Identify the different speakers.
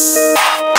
Speaker 1: Música